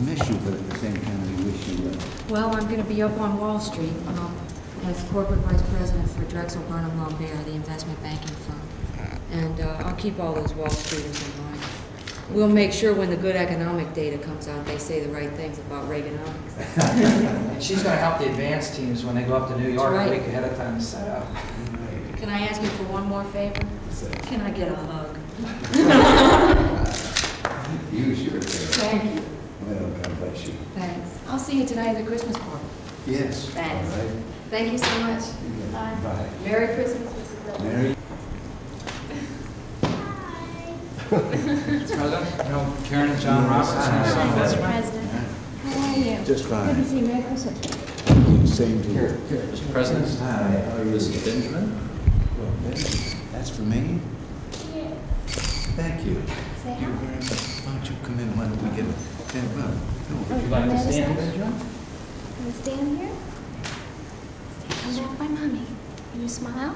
miss you, but at the same time, we wish you well. Well, I'm going to be up on Wall Street um, as corporate vice president for Drexel Burnham Lambert, the investment banking firm. And uh, I'll keep all those Wall Streeters in mind. We'll make sure when the good economic data comes out, they say the right things about Reaganomics. And she's gonna help the advanced teams when they go up to New York a week ahead of time to set up. Can I ask you for one more favor? Can I get a hug? You sure can. Thank you. Well, God bless you. Thanks. I'll see you tonight at the Christmas party. Yes. Thanks. All right. Thank you so much. Bye. Bye. Merry Christmas, Mrs. Dillon. Mary? President, Karen and John Roberts, and some Mr. President. How are you? Just Good to fine. see you. Merry Christmas. Same to you. Mr. President, Hi, how are you? this is Benjamin. Well, Ben, That's for me? Thank you. Say Thank you very much. Why don't you come in, why don't we get a, stand well? Would you like to stand, Benjamin? Can I stand here? Stand back by mommy. Can you smile?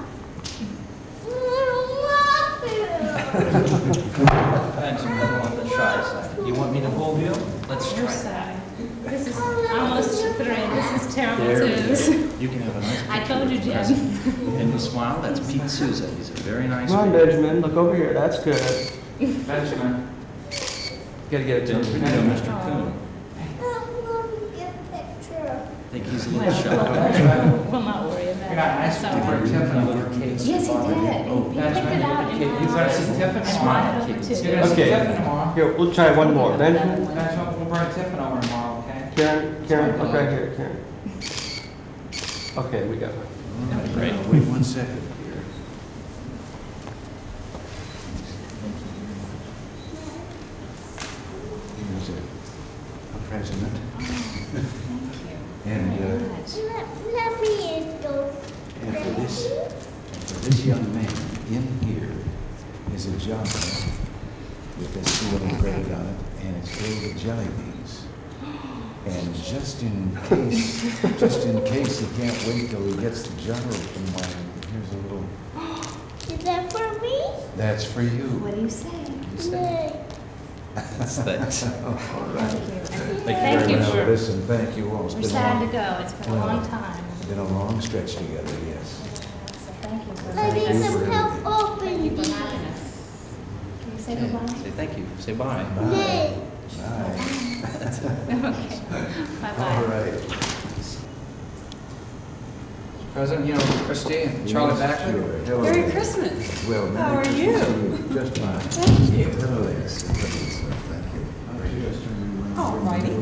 Benjamin doesn't want the shy side. You want me to hold you? Let's try that. This is almost three. This is terrible There we too. You can have a nice I told you, the Jim. president. And you smile, that's Pete Souza. He's a very nice Come on, man. Benjamin, look over here, that's good. Benjamin. Gotta get it to Didn't you know Mr. Coon? I think he's a little shy. We'll not worry about it. You got nice It's all for right. Tiffany with her cake. Yes, he did. Oh, He picked it out and You gotta see Tiffany I tomorrow. wanted You're gonna see Okay. Tiffany tomorrow. Here, we'll try one more. Benjamin, Benjamin, we'll bring Tiffany over tomorrow, okay? Karen, Karen, look right here, Karen. Okay, we got her. Great. Wait one second here. Here's a, a present. And, uh, Let me in, though. and for this, for this young man in here is a jar with this little credit on it, and it's filled with jelly beans. And just in case, just in case he can't wait till he gets the jar open, why, here's a little, Is that for me? that's for you. What do you say? No. That's thanks. All right. Thank you Well, for, Listen, thank you all. It's we're been a sad to go. It's been a long time. been a long stretch together, yes. Thank you for I need some help everything. opening these. having us. Can you say Yeah, goodbye? Say thank you. Say bye. Bye. Nay. Bye. Okay. Bye-bye. right. President, you know Christie and Charlie Yes, Bakaly? sure. Merry Christmas. Well, How are Christmas you? to Just fine. Thank you. Hello there. Thank Oh, you. How are? All righty.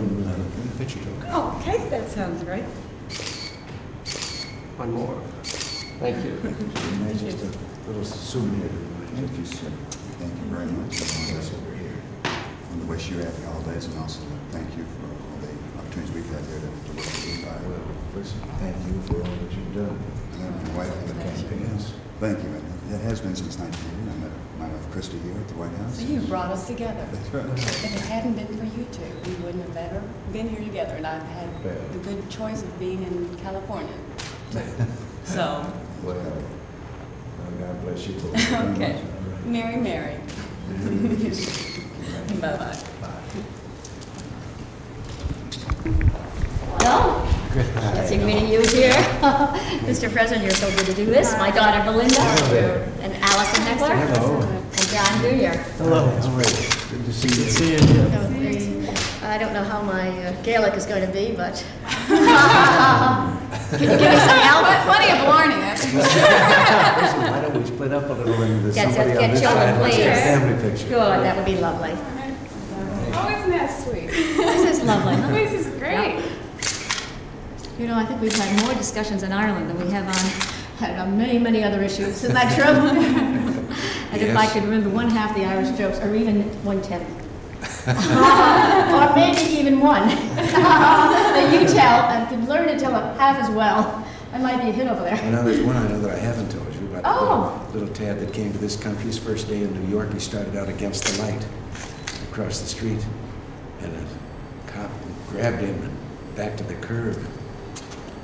Picture took. Oh, cake, that sounds great. One more. Thank you. And just a little souvenir. Thank you, sir. Thank you very much. That's over here. I want to wish you happy holidays and also thank you for all the opportunities we've had here to to work with you. I- Well, listen, thank you for all that you've done. and My wife, The campaigns. thank you. It has been since 1980. My wife Christie here at the White House. So you brought us together. That's right. If it hadn't been for you two, we wouldn't have ever been here together. And I've had the good choice of being in California. So, Well, well, God bless you both. Okay. much. All right. Mary, Mary. Bye-bye. Well, pleasure meeting you here. Mr. President, you're so good to do this. My daughter Belinda. And Allison Heckler. Hello. And John Junior. Hello. All right. Good to see you. See you. I don't know how my uh, Gaelic is going to be, but. Can you give me some help? Plenty of warning. Listen, why don't we split up a little and there's Get- somebody on this children, side, let's get a family picture. Good, that would be lovely. Oh, isn't that sweet? This is lovely, huh? This is great. You know, I think we've had more discussions in Ireland than we have on, on many, many other issues. Isn't that true? As if I Yes. could remember one half the Irish jokes, or even one tenth. Or maybe even one. That you tell, and could learn to tell it half as well. I might be a hit over there. You know, there's one I know that I haven't told you about. Oh. Little little tad that came to this country his first day in New York. He started out against the light across the street. And a cop grabbed him and back to the curb.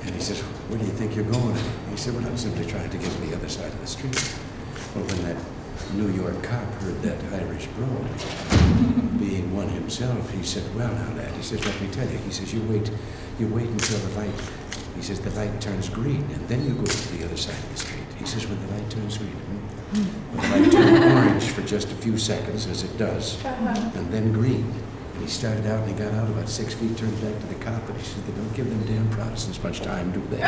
And he says, where do you think you're going? He said, well, I'm simply trying to get to the other side of the street. Well, when that New York cop heard that Irish brogue, being one himself, he said, well, now, lad, he says, let me tell you, he says, you wait, you wait until the light, he says, the light turns green, and then you go to the other side of the street. He says, when the light turns green, hmm, when the light turns orange for just a few seconds, as it does, and then green. And he started out and he got out about six feet, turned back to the cop, and he said, they don't give them damn Protestants much time, do they?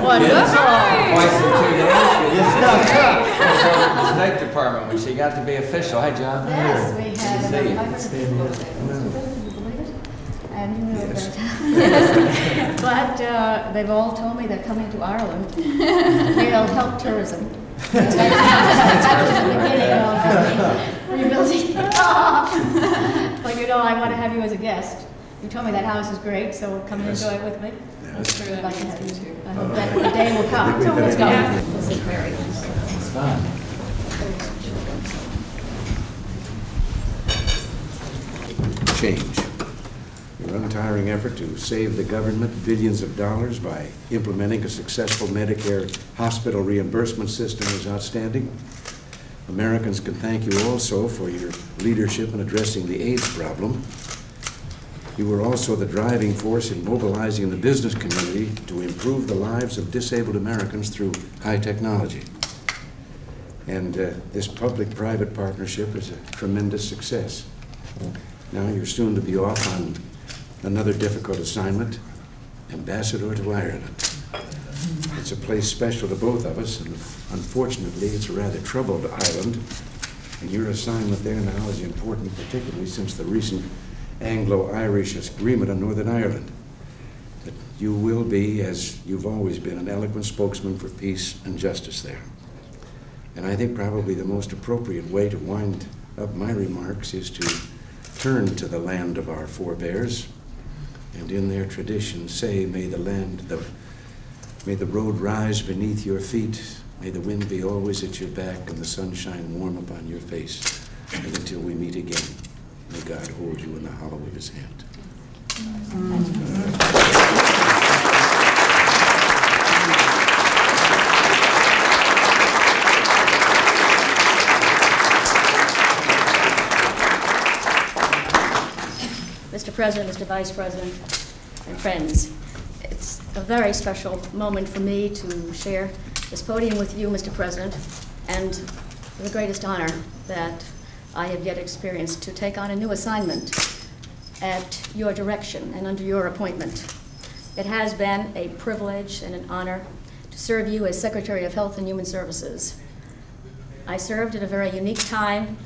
Twice in two days. The State Department, when she got to be official. Hi, John. Yes, we Good to had see you. about 500 people. Believe it? And you know that. But uh, they've all told me they're coming to Ireland. They'll help tourism. That was the beginning of the rebuilding. But you know, I want to have you as a guest. You told me that house is great, so come and enjoy it with me. I'm sure I'd like to have you. too. I hope that the day will come. So let's go. This is very nice. It's fun. change. Untiring effort to save the government billions of dollars by implementing a successful Medicare hospital reimbursement system is outstanding. Americans can thank you also for your leadership in addressing the AIDS problem. You were also the driving force in mobilizing the business community to improve the lives of disabled Americans through high technology. And uh, this public-private partnership is a tremendous success. Now you're soon to be off on another difficult assignment, ambassador to Ireland. It's a place special to both of us, and unfortunately, it's a rather troubled island. And your assignment there now is important, particularly since the recent Anglo-Irish agreement on Northern Ireland. That you will be, as you've always been, an eloquent spokesman for peace and justice there. And I think probably the most appropriate way to wind up my remarks is to turn to the land of our forebears and in their tradition say, may the land, the, may the road rise beneath your feet, may the wind be always at your back and the sun shine warm upon your face. And until we meet again, may God hold you in the hollow of his hand. Mr. President, Mr. Vice President, and friends. It's a very special moment for me to share this podium with you, Mr. President, and the greatest honor that I have yet experienced to take on a new assignment at your direction and under your appointment. It has been a privilege and an honor to serve you as Secretary of Health and Human Services. I served at a very unique time.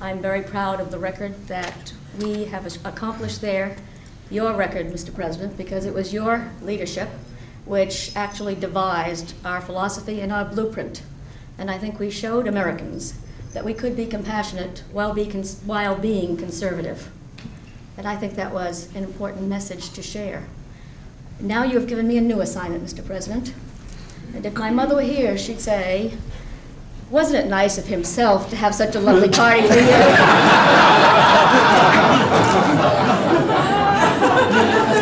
I'm very proud of the record that we have accomplished there. Your record, Mr. President, because it was your leadership which actually devised our philosophy and our blueprint. And I think we showed Americans that we could be compassionate while, be while being conservative. And I think that was an important message to share. Now you have given me a new assignment, Mr. President. And if my mother were here, she'd say, wasn't it nice of himself to have such a lovely party for you?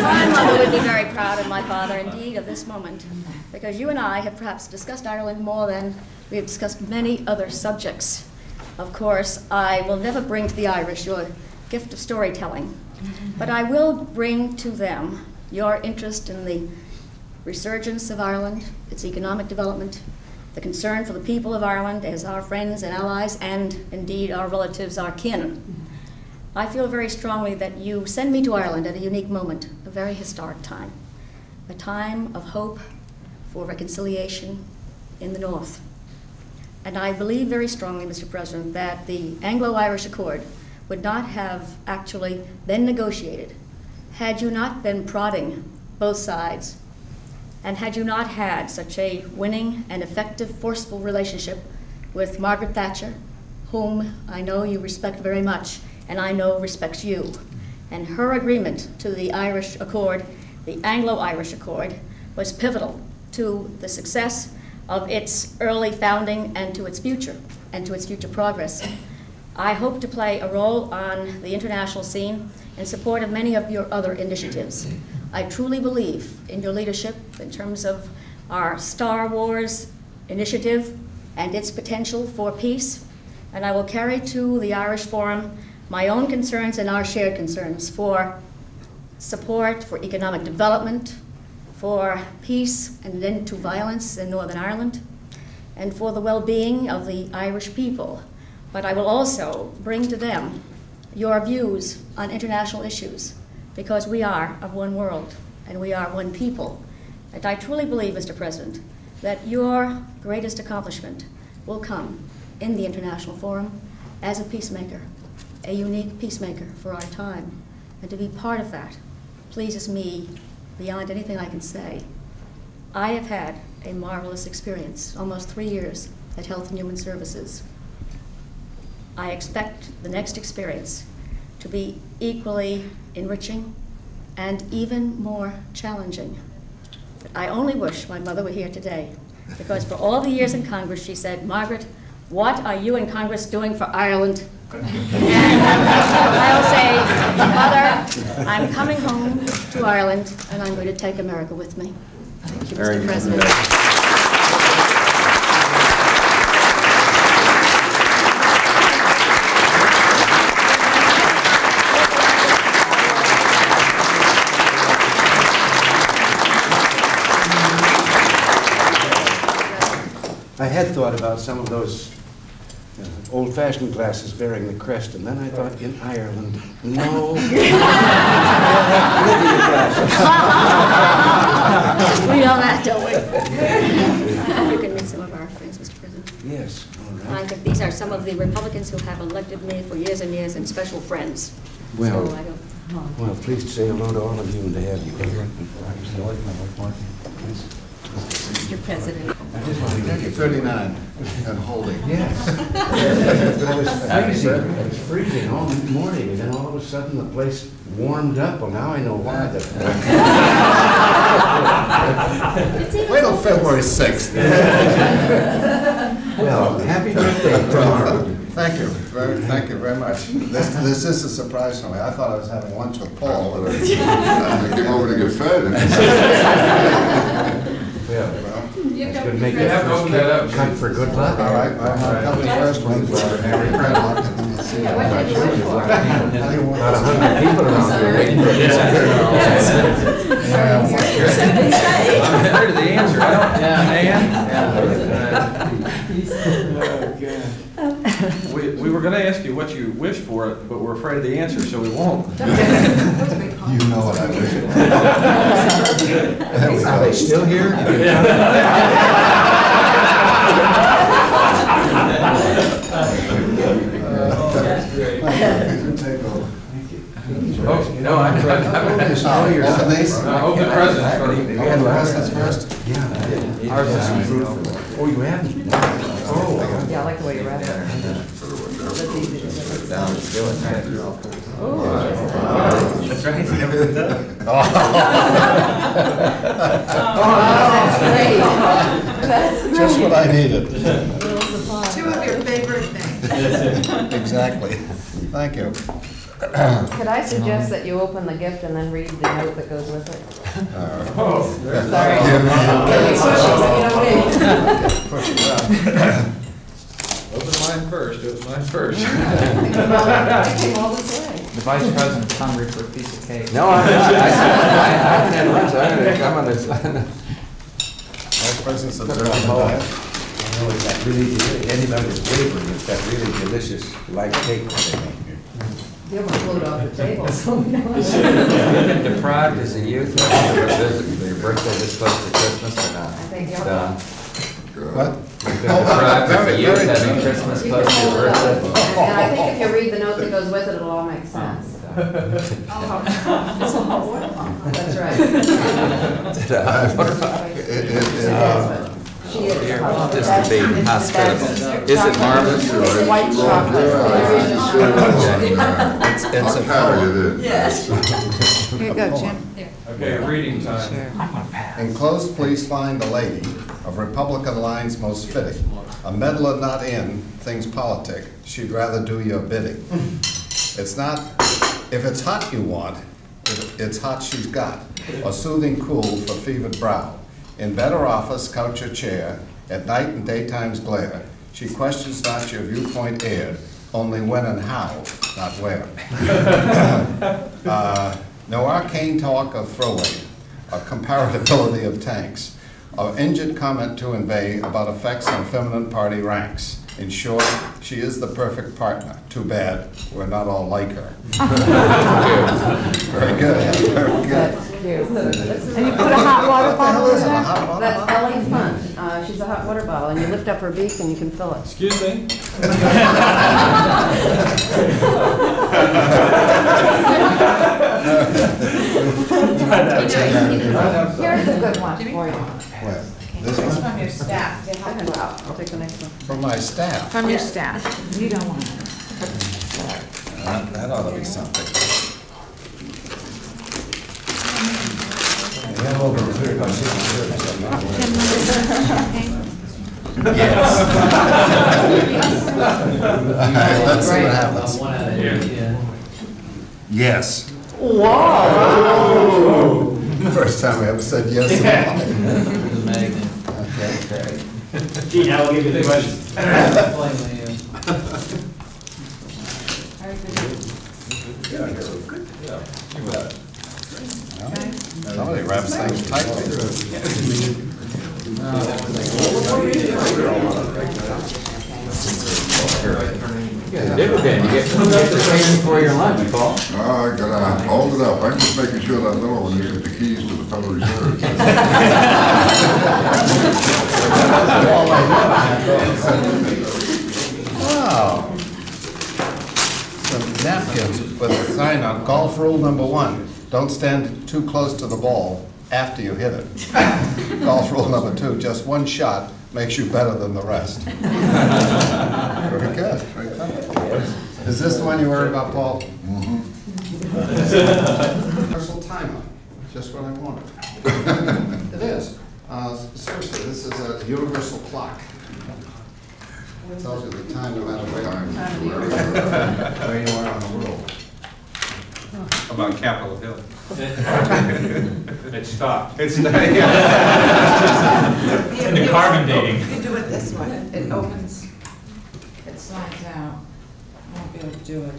my mother would be very proud of my father, indeed, of this moment, because you and I have perhaps discussed Ireland more than we have discussed many other subjects. Of course, I will never bring to the Irish your gift of storytelling, but I will bring to them your interest in the resurgence of Ireland, its economic development, the concern for the people of Ireland as our friends and allies, and indeed our relatives, our kin. I feel very strongly that you send me to Ireland at a unique moment, a very historic time, a time of hope for reconciliation in the North. And I believe very strongly, Mr. President, that the Anglo Irish Accord would not have actually been negotiated had you not been prodding both sides and had you not had such a winning and effective, forceful relationship with Margaret Thatcher, whom I know you respect very much and I know respects you. And her agreement to the Irish Accord, the Anglo Irish Accord, was pivotal to the success of its early founding and to its future, and to its future progress. I hope to play a role on the international scene in support of many of your other initiatives. I truly believe in your leadership in terms of our Star Wars initiative and its potential for peace, and I will carry to the Irish Forum my own concerns and our shared concerns for support for economic development, for peace and an end to violence in Northern Ireland, and for the well-being of the Irish people. But I will also bring to them your views on international issues, because we are of one world and we are one people. And I truly believe, Mr. President, that your greatest accomplishment will come in the international forum as a peacemaker, a unique peacemaker for our time. And to be part of that pleases me beyond anything I can say. I have had a marvelous experience, almost three years at Health and Human Services. I expect the next experience to be equally enriching and even more challenging. But I only wish my mother were here today, because for all the years in Congress, she said, Margaret, what are you in Congress doing for Ireland? And I'll say, Mother, I'm coming home to Ireland, and I'm going to take America with me. Thank you, Very Mr. President. I had thought about some of those uh, old-fashioned glasses bearing the crest, and then I thought, in Ireland, no. Lydia glasses. We know that, don't we? I hope you can meet some of our friends, Mr. President. Yes, all I think these are some of the Republicans who have elected me for years and years and special friends. Well- So I don't, Well, pleased to say hello to all of you and to have you here. Mr. President. I just want to thank you. Thirty-nine and holding. Yes. It was freezing, it was freezing all morning, and then all of a sudden, the place warmed up, well, now I know why. Wait till February sixth. Well, happy birthday tomorrow. Thank you, very, thank you very much. This, this is a surprise for me. I thought I was having lunch with Paul. I came over to get fed. Well, it's gonna make You have to open that up, it cut for good luck. All right, I'm coming first one for Mary Craddock, and then we'll see. About a hundred people around here. Waiting for this. I'm afraid of the answer. I don't, yeah, man. Um, We, we were gonna ask you what you wish for, but we're afraid of the answer, so we won't. You know what I wish for. There we Are they go. still here? Take over. Oh, no, I, I, Uh, Open these? I hope the president's first. Open the presents first? Yeah. Ours is some fruit. Oh, you haven't? Oh. Yeah, I like the way you wrap it. Oh, that's right, everything done. Oh. Oh, Just what I needed. Two of your favorite things. Exactly. Thank you. Could I suggest that you open the gift and then read the note that goes with it? Uh, Sorry. Push it, you know me. Open mine first, it was mine first. The vice president's hungry for a piece of cake. No, I'm not. I, I, I haven't had lunch, I'm gonna come on this. Vice President's observing the diet. I know it's that really, deli- anybody's wavering, it's that really delicious light cake that they make here. You almost blew it off the table, so we know. You've been deprived as a youth of your visit- your birthday this close to Christmas or not? I think you're. Don? What? You've been deprived as a Very, youth very true. Christmas You close to your hold it up. birthday? And and I think if you read the note that goes with it, it'll all make sense. That's right. It- it- it, uh, She is. Here, this is being hospitable. Is it marvelous or? It's white chocolate. It's, it's a code. Yes. Here you go, Jim. Okay, reading time. Enclosed, please find the lady of Republican lines most fitting. A meddler not in things politic, she'd rather do your bidding. It's not, if it's hot you want, it's hot she's got. A soothing cool for fevered brow. In better office, couch or chair, at night and daytime's glare, she questions not your viewpoint aired, only when and how, not where. Uh, No arcane talk of throwaway, or comparability of tanks, of injured comment to inveigh about effects on feminine party ranks. In short, she is the perfect partner. Too bad, we're not all like her. Very good, very good. And you put a hot water bottle in Listen, there? That's bottle? Ellie Fun. Uh, she's a hot water bottle, and you lift up her beak and you can fill it. Excuse me? Here's a good one for you. What? This is From your staff to help you out. I'll take the next one. from my staff. From your staff. You don't want it. That that ought to be something. Yes. Let's see what happens. One out of here, yeah. Yes. Whoa! First time we ever said yes. The magnet. Okay, great. Gene, I will give you the question. Somebody wraps things tightly. Dividend, you get cleaned up the same before your lunch, Paul. Oh, I gotta hold it up. I'm just making sure that little one isn't the keys to the Federal Reserve. Wow. Some napkins with a sign on golf rule number one, don't stand too close to the ball after you hit it. Golf rule number two, just one shot makes you better than the rest. Very good, very clever. Is this the one you worried about, Paul? Universal timer, just what I wanted. It is. Uh, Seriously, this is a universal clock. It Tells you the time no matter where where you are in the world. About Capitol Hill. It stopped. It's, In the carbon dating. You do it this way. It opens, it slides out. I won't be able to do it.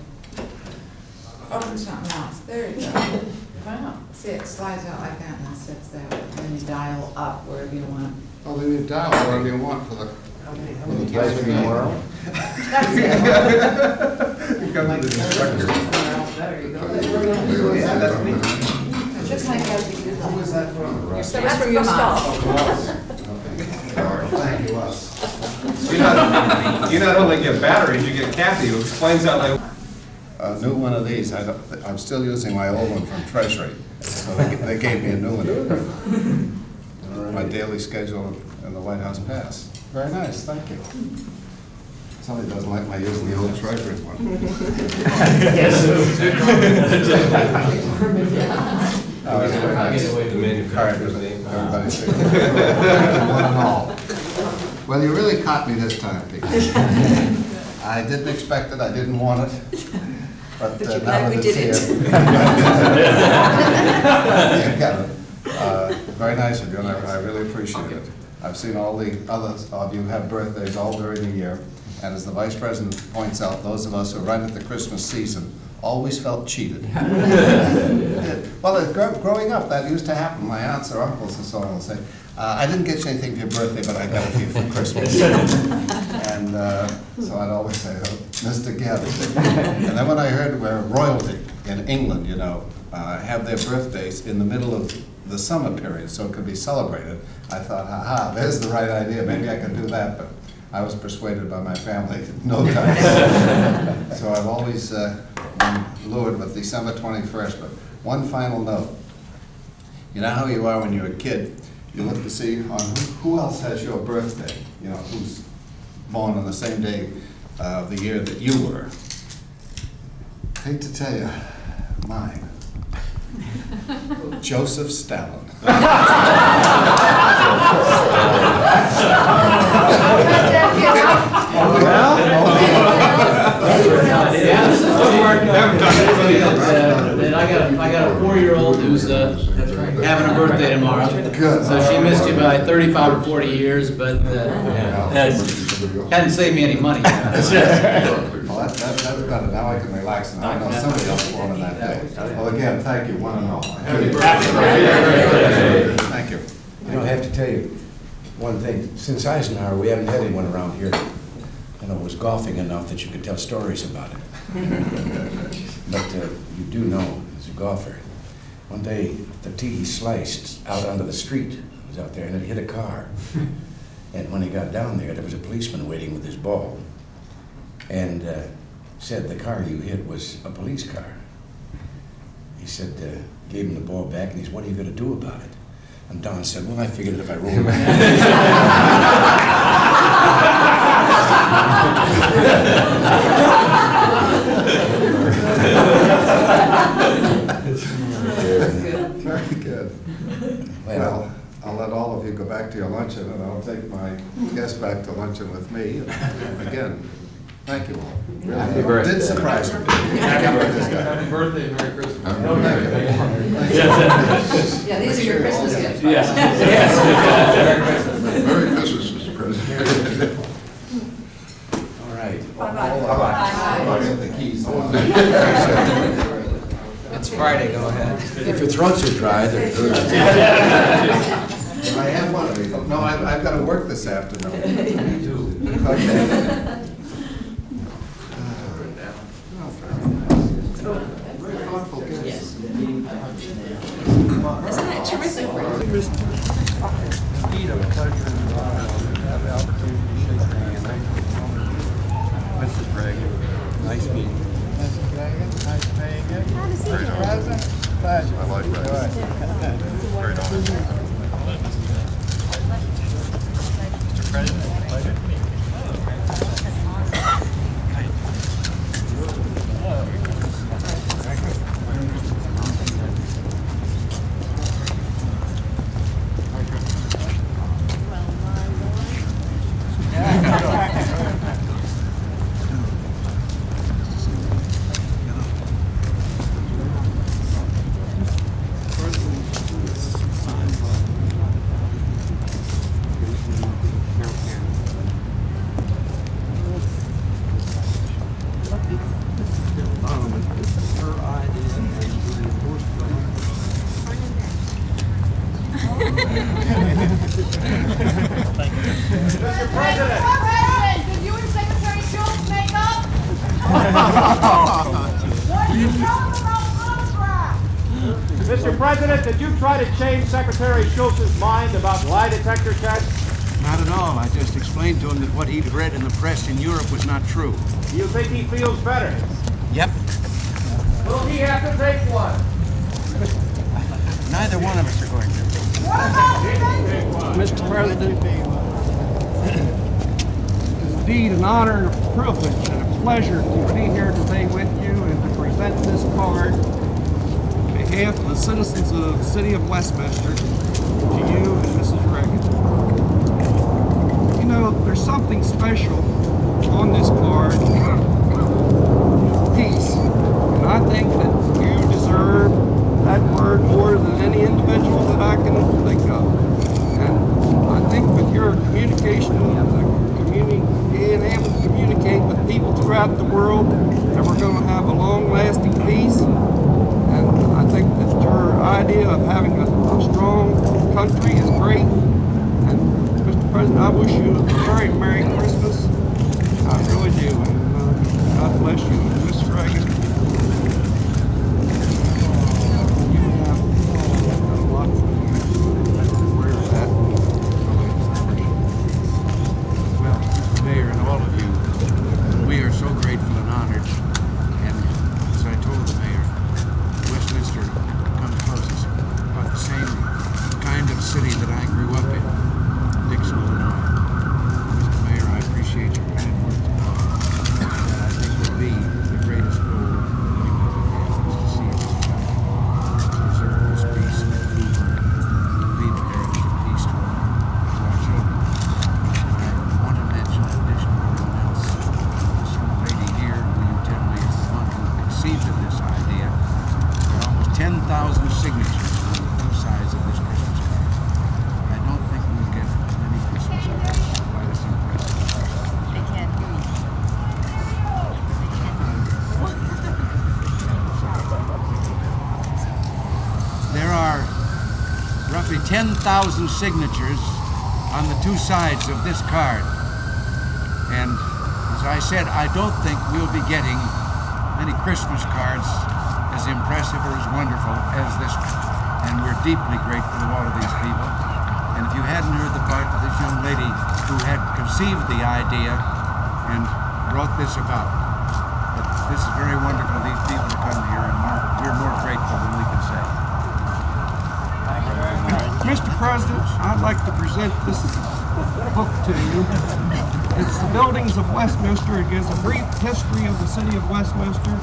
Open something else. There you go. Wow. See, it slides out like that and then sits there. And then you dial up wherever you want. Oh, then you dial whatever you want for the. Place for your world. That's it. You come to the instructor. There you go. Yeah, that's me. Just like how you do Who that. is that from? That was from your staff. Thank you, us. you not, you not only get batteries, you get Kathy who explains how they. A new one of these, I don't, I'm still using my old one from Treasury, so they, they gave me a new one. My daily schedule in the White House pass. Very nice, thank you. Somebody doesn't like my using the old Treasury one. Yes. I Oh, it's very nice. All right, everybody say- One and all. Well, you really caught me this time, Pete. I didn't expect it, I didn't want it, but uh, now that it's here. You got it. Uh, Very nice of you, and I I really appreciate it. I've seen all the others of you have birthdays all during the year, and as the Vice President points out, those of us who run at the Christmas season always felt cheated. Well, uh, gro- growing up, that used to happen. My aunts or uncles and so on will say, uh, I didn't get you anything for your birthday, but I got it for you for Christmas. And uh, so I'd always say, oh, Mr. Gavin. And then when I heard where royalty in England, you know, uh, have their birthdays in the middle of the summer period, so it could be celebrated, I thought, ha-ha, there's the right idea, maybe I can do that, but I was persuaded by my family, no thanks. So I've always uh, been lured with December 21st, but one final note. You know how you are when you're a kid, you look to see on who who else has your birthday, you know, who's born on the same day uh, of the year that you were. I Hate to tell you, mine. Joseph Stalin. I got, got a four-year-old who's, uh, having a birthday tomorrow. So she missed you by thirty-five or forty years, but, uh, hadn't saved me any money. Well, that, that, that's better, now I can relax, and I know somebody else wanted that day. Well, again, thank you, one and all. Thank you. You know, I have to tell you one thing. Since Eisenhower, we haven't had anyone around here you know, was golfing enough that you could tell stories about it. But uh, you do know, as a golfer, one day the tee he sliced out onto the street, It was out there, and it hit a car. And when he got down there, there was a policeman waiting with his ball. And uh, said the car you hit was a police car. He said, uh, gave him the ball back, and he said, what are you gonna do about it? And Don said, well, I figured if I roll Very good. Well, I'll let all of you go back to your luncheon, and I'll take my guests back to luncheon with me. And Again, thank you all. Really, Happy it birthday. Did surprise me. Happy birthday, Happy birthday. Merry Christmas. Yeah, these are your Christmas gifts. Yes. Merry Christmas, Mr. President. All right. I'll the keys. It's Friday, go ahead. If your throats are dry, they're good. I have one of these. No, I've, I've got to work this afternoon. Me too. Okay. Isn't that terrific? Indeed, a pleasure and uh, have the opportunity to shake your hand. Thank you. Mrs. Reagan, nice meeting you. Mrs. Reagan, nice meeting you. Mr. President, pleasure. I like that. Very nice. Mr. President, pleasure. Mr. President! Did you and Secretary Shultz make up? What are you talking about contract? Mr. President, did you try to change Secretary Shultz's mind about lie detector tests? Not at all. I just explained to him that what he'd read in the press in Europe was not true. Do you think he feels better? Yep. Will he have to take one? Neither one of us are going to. Mr. President, It's indeed an honor and a privilege and a pleasure to be here today with you and to present this card on behalf of the citizens of the city of Westminster to you and Mrs. Reagan. You know, there's something special on this card, peace. And I think that you deserve that word more than any individual that I can think of. And I think with your communication, being able to communicate with people throughout the world, that we're going to have a long-lasting peace. And I think that your idea of having a, a strong country is great. And Mr. President, I wish you a very Merry Christmas. I really do. And uh, God bless you. And Mr. Reagan, you have done a lot for me. I'm aware of that. Well, Mr. Mayor and all of you, we are so grateful and honored 10,000 signatures on the two sides of this card. And as I said, I don't think we'll be getting many Christmas cards as impressive or as wonderful as this one. And we're deeply grateful to all of these people. And if you hadn't heard the part of this young lady who had conceived the idea and brought this about, but this is very wonderful, these people to come here, and we're more grateful than we can say. Mr. President, I'd like to present this book to you. It's the buildings of Westminster. It gives a brief history of the city of Westminster,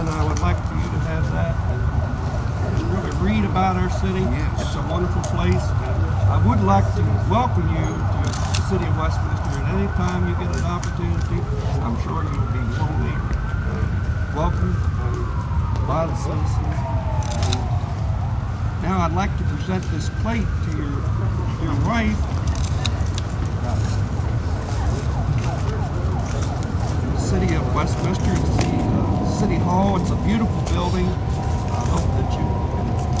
and I would like for you to have that and really read about our city. It's a wonderful place. I would like to welcome you to the city of Westminster at any time you get an opportunity. I'm sure you'll be warmly uh, welcomed by the citizens. Now I'd like to present this plate to your, your wife. The City of Westminster, the uh, City Hall. It's a beautiful building. I hope that you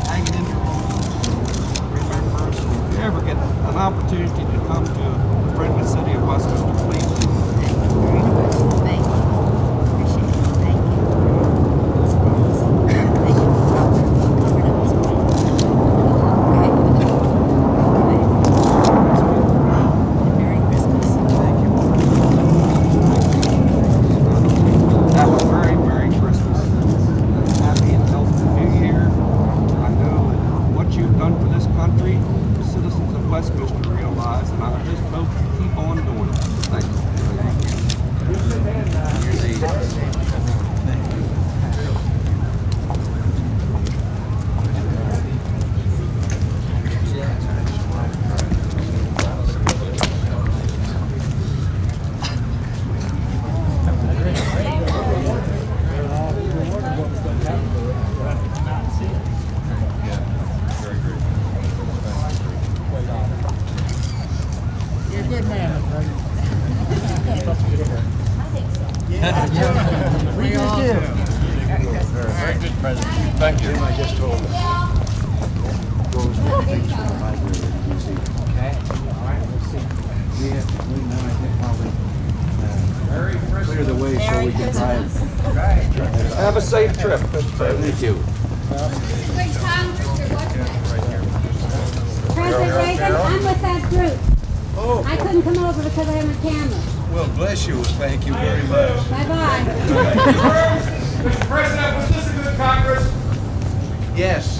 hang it in your home. Remember, us. if you ever get an opportunity to come to the friendly city of Westminster, please do. Thank you. Appreciate it. Thank you. Have a very Merry Christmas. and Happy and healthy New Year. I know that what you've done for this country, the citizens of Westminster realize, and I just hope you keep on doing it. Thank you. You're a good man, We all do. Very good, President. Thank you. I just told her. Goes with things from the library at the museum. Okay. All right, let's see. We have, we now, I think, probably, uh, clear the way so we can drive. Have a safe trip, Mr. President. Thank you. President Reagan, I'm with that group. Oh. I couldn't come over because I have my camera. Well, bless you, thank you very much. Bye-bye. Mr. President, was this a good Congress? Yes.